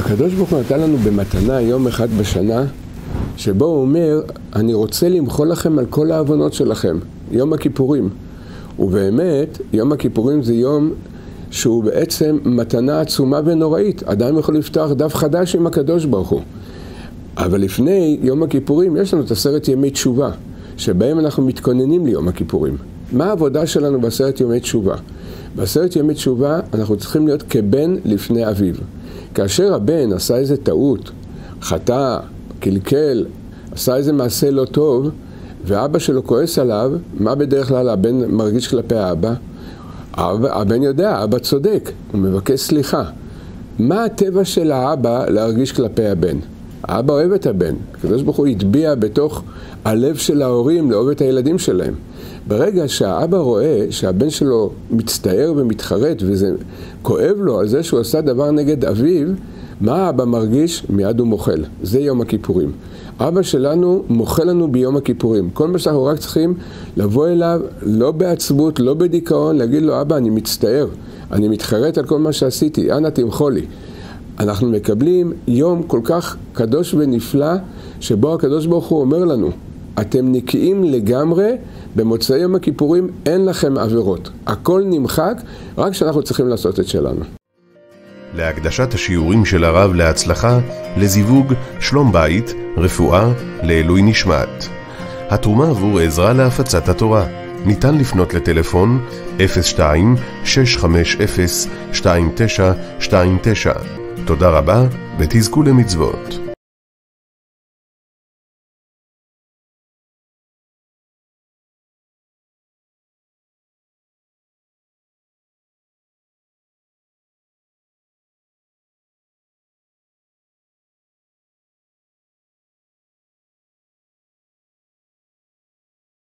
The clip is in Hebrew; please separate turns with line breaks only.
הקדוש ברוך הוא נתן לנו במתנה יום אחד בשנה, שבו הוא אומר, אני רוצה למחול לכם על כל העוונות שלכם, יום הכיפורים. ובאמת, יום הכיפורים זה יום שהוא בעצם מתנה עצומה ונוראית. אדם יכול לפתוח דף חדש עם הקדוש ברוך הוא. אבל לפני יום הכיפורים יש לנו את עשרת ימי תשובה, שבהם אנחנו מתכוננים ליום הכיפורים. מה העבודה שלנו בעשרת ימי תשובה? בעשרת ימי תשובה אנחנו צריכים להיות כבן לפני אביו. כאשר הבן עשה איזה טעות, חטא, קלקל, עשה איזה מעשה לא טוב, ואבא שלו כועס עליו, מה בדרך כלל הבן מרגיש כלפי האבא? הבן יודע, אבא צודק, הוא מבקש סליחה. מה הטבע של האבא להרגיש כלפי הבן? האבא אוהב את הבן, הקדוש ברוך הוא הטביע בתוך הלב של ההורים לאהוב את הילדים שלהם. ברגע שהאבא רואה שהבן שלו מצטער ומתחרט וזה כואב לו על זה שהוא עשה דבר נגד אביו, מה האבא מרגיש? מיד הוא מוחל. זה יום הכיפורים. אבא שלנו מוחל לנו ביום הכיפורים. כל מה שאנחנו רק צריכים לבוא אליו, לא בעצבות, לא בדיכאון, להגיד לו, אבא, אני מצטער, אני מתחרט על כל מה שעשיתי, אנא תמחול לי. אנחנו מקבלים יום כל כך קדוש ונפלא, שבו הקדוש ברוך הוא אומר לנו, אתם נקיים לגמרי, במוצאי יום הכיפורים אין לכם עבירות. הכל נמחק, רק שאנחנו צריכים לעשות את שלנו.
להקדשת השיעורים של הרב להצלחה, לזיווג, שלום בית, רפואה, לעילוי נשמת. התרומה עבור עזרה להפצת התורה. ניתן לפנות לטלפון 02-650-2929. תודה רבה ותזכו למצוות.